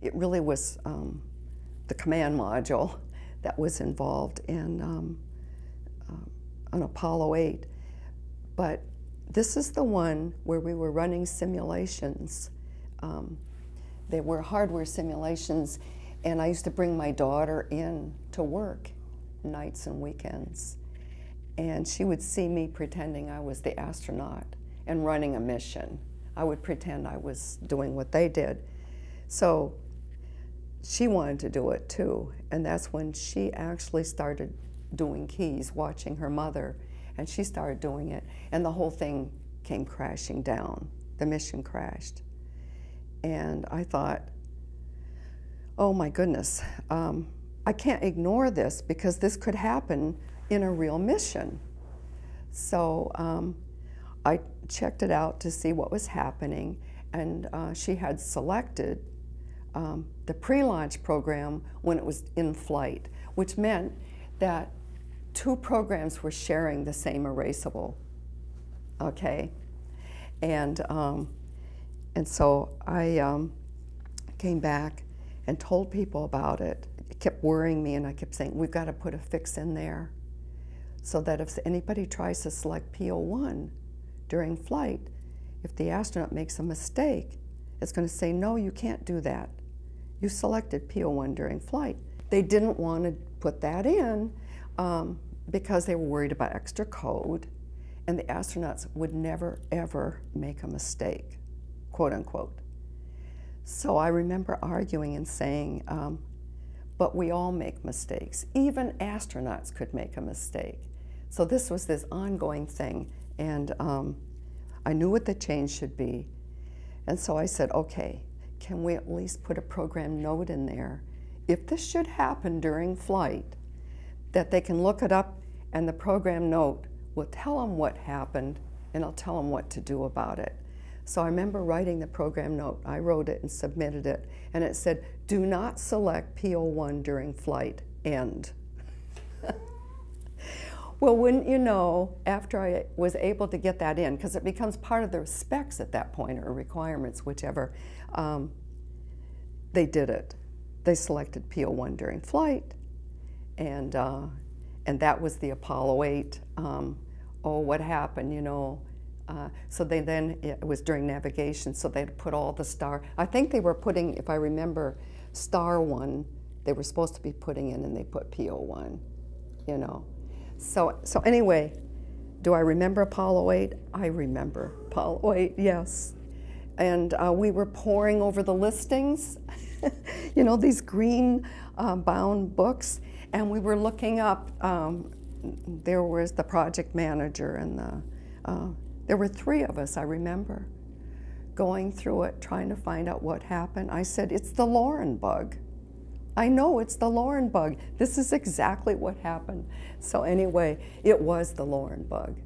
it really was um, the command module that was involved in um, uh, on Apollo 8. But this is the one where we were running simulations. Um, they were hardware simulations, and I used to bring my daughter in to work nights and weekends. And she would see me pretending I was the astronaut and running a mission. I would pretend I was doing what they did. So she wanted to do it too. And that's when she actually started doing keys, watching her mother. And she started doing it. And the whole thing came crashing down. The mission crashed. And I thought, oh my goodness, um, I can't ignore this because this could happen in a real mission. So um, I checked it out to see what was happening, and uh, she had selected um, the pre-launch program when it was in flight, which meant that two programs were sharing the same erasable, okay? And, um, and so I um, came back and told people about it it kept worrying me, and I kept saying, we've got to put a fix in there so that if anybody tries to select P01 during flight, if the astronaut makes a mistake, it's going to say, no, you can't do that. You selected P01 during flight. They didn't want to put that in um, because they were worried about extra code, and the astronauts would never, ever make a mistake, quote unquote. So I remember arguing and saying, um, but we all make mistakes. Even astronauts could make a mistake. So this was this ongoing thing, and um, I knew what the change should be. And so I said, okay, can we at least put a program note in there? If this should happen during flight, that they can look it up and the program note will tell them what happened and it'll tell them what to do about it. So I remember writing the program note. I wrote it and submitted it, and it said, do not select P01 during flight, end. well, wouldn't you know, after I was able to get that in, because it becomes part of the specs at that point, or requirements, whichever, um, they did it. They selected P01 during flight, and, uh, and that was the Apollo 8. Um, oh, what happened, you know, uh, so they then, it was during navigation, so they'd put all the star, I think they were putting, if I remember, star one, they were supposed to be putting in and they put P01, you know. So, so anyway, do I remember Apollo 8? I remember Apollo 8, yes. And uh, we were poring over the listings, you know, these green uh, bound books, and we were looking up, um, there was the project manager and the uh, there were three of us, I remember, going through it, trying to find out what happened. I said, It's the Lauren bug. I know it's the Lauren bug. This is exactly what happened. So, anyway, it was the Lauren bug.